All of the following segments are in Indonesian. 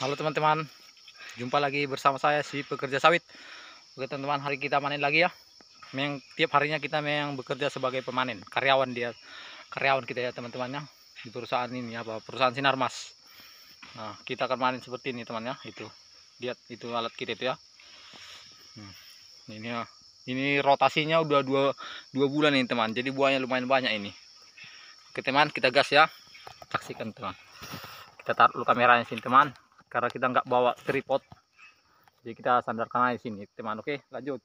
Halo teman-teman, jumpa lagi bersama saya si pekerja sawit. Oke teman-teman, hari kita panen lagi ya. Memang tiap harinya kita memang bekerja sebagai pemanen, karyawan dia, karyawan kita ya teman-temannya di perusahaan ini apa perusahaan Sinarmas. Nah kita akan panen seperti ini teman ya, itu lihat itu alat kita itu ya. Hmm, ini ya, ini rotasinya udah dua dua bulan ini teman, jadi buahnya lumayan banyak ini. Oke teman, kita gas ya, saksikan teman. Kita taruh kameranya sini teman karena kita nggak bawa tripod jadi kita sandarkan aja sini. Teman oke lanjut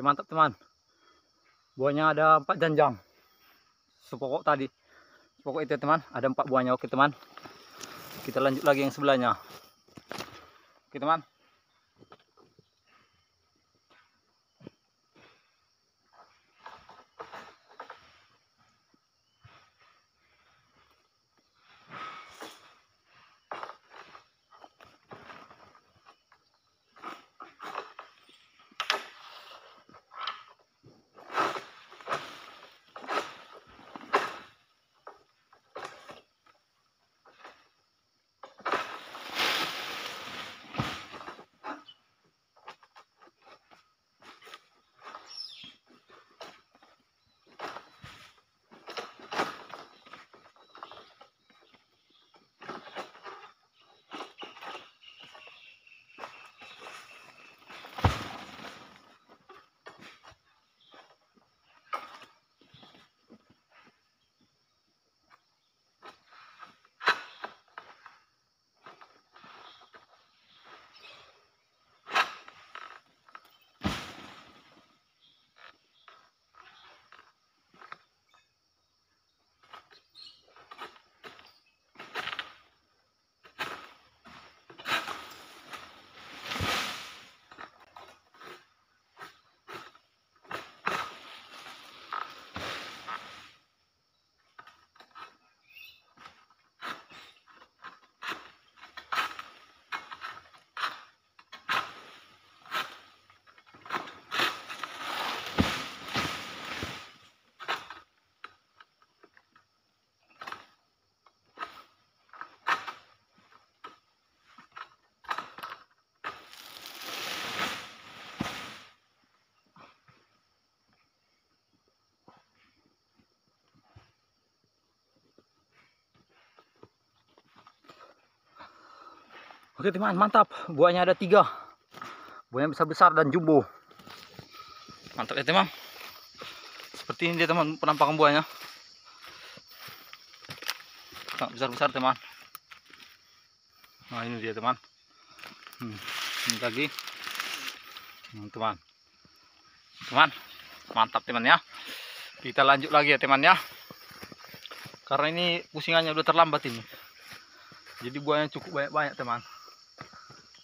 Oke mantap teman. Buahnya ada empat janjang. Sepokok tadi. Sepokok itu teman. Ada empat buahnya. Oke teman. Kita lanjut lagi yang sebelahnya. Oke teman. Oke teman, mantap. Buahnya ada tiga. Buahnya besar-besar dan jumbo. Mantap ya teman. Seperti ini dia teman penampakan buahnya. Sangat besar-besar teman. Nah ini dia teman. Hmm, ini lagi. Hmm, teman. Teman, mantap teman ya. Kita lanjut lagi ya teman ya. Karena ini pusingannya udah terlambat ini. Jadi buahnya cukup banyak-banyak teman.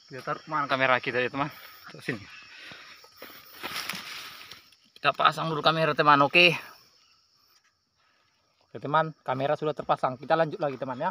Kita taruh mana kamera kita ya teman. Ke sini. Kita pasang dulu kamera teman, oke. Oke teman, kamera sudah terpasang. Kita lanjut lagi teman ya.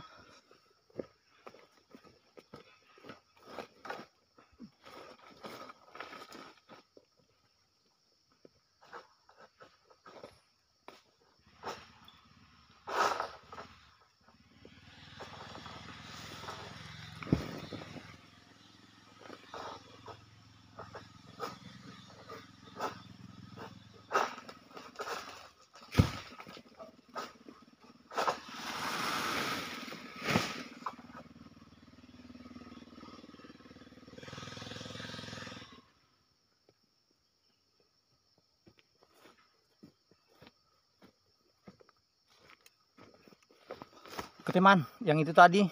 Oke teman, yang itu tadi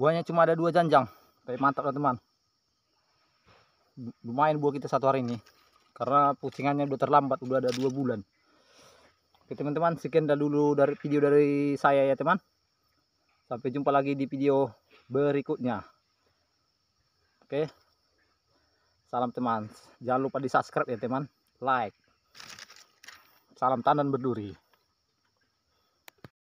buahnya cuma ada dua janjang. Tapi mantap lah teman. Lumayan buah kita satu hari ini. Karena pucingannya udah terlambat, udah ada dua bulan. Oke teman-teman, sekian dulu dari video dari saya ya teman. Sampai jumpa lagi di video berikutnya. Oke. Salam teman. Jangan lupa di subscribe ya teman. Like. Salam tandan berduri.